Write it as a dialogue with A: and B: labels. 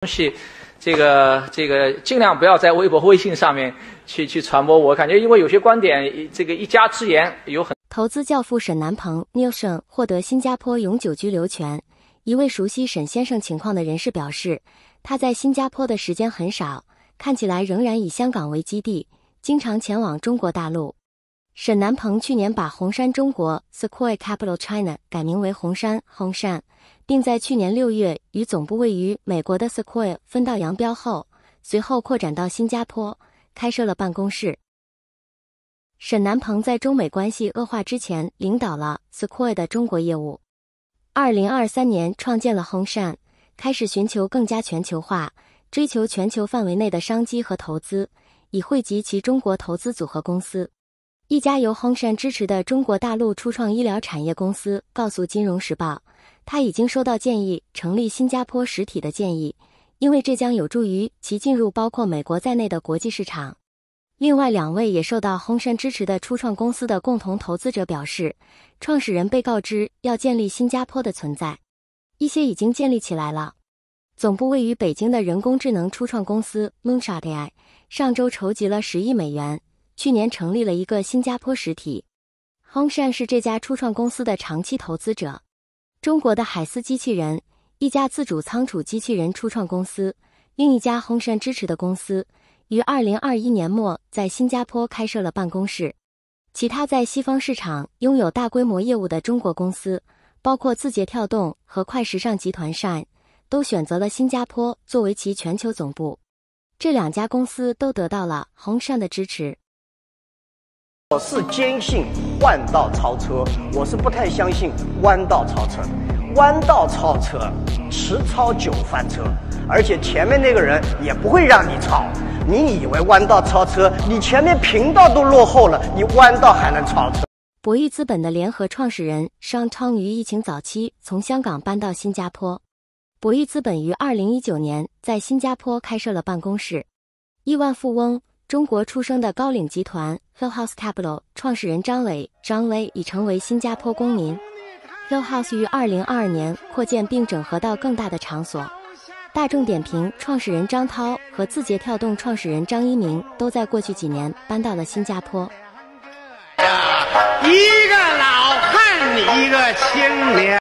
A: 东西，这个这个尽量不要在微博、微信上面去去传播。我感觉，因为有些观点，这个一家之言有很。
B: 投资教父沈南鹏 Newson 获得新加坡永久居留权。一位熟悉沈先生情况的人士表示，他在新加坡的时间很少，看起来仍然以香港为基地，经常前往中国大陆。沈南鹏去年把红杉中国 Sequoia Capital China 改名为红杉红杉，并在去年六月与总部位于美国的 Sequoia 分道扬镳后，随后扩展到新加坡，开设了办公室。沈南鹏在中美关系恶化之前，领导了 Sequoia 的中国业务。二零二三年创建了红杉，开始寻求更加全球化，追求全球范围内的商机和投资，以汇集其中国投资组合公司。一家由 hongsan 支持的中国大陆初创医疗产业公司告诉《金融时报》，他已经收到建议成立新加坡实体的建议，因为这将有助于其进入包括美国在内的国际市场。另外两位也受到 Hongshan 支持的初创公司的共同投资者表示，创始人被告知要建立新加坡的存在，一些已经建立起来了。总部位于北京的人工智能初创公司 Moonshot AI 上周筹集了十亿美元。去年成立了一个新加坡实体，Hongshan 是这家初创公司的长期投资者。中国的海思机器人，一家自主仓储机器人初创公司，另一家红杉支持的公司，于二零二一年末在新加坡开设了办公室。其他在西方市场拥有大规模业务的中国公司，包括字节跳动和快时尚集团 Shine，都选择了新加坡作为其全球总部。这两家公司都得到了红杉的支持。
C: 我是坚信弯道超车，我是不太相信弯道超车。弯道超车，迟超就翻车，而且前面那个人也不会让你超。你以为弯道超车，你前面平道都落后了，你弯道还能超车？
B: 博弈资本的联合创始人商昌于疫情早期从香港搬到新加坡。博弈资本于二零一九年在新加坡开设了办公室。亿万富翁。中国出生的高瓴集团 Hillhouse Capital 创始人张磊张威已成为新加坡公民。Hillhouse 于二零二二年扩建并整合到更大的场所。大众点评创始人张涛和字节跳动创始人张一鸣都在过去几年搬到了新加坡。
D: 一个老汉，一个青年。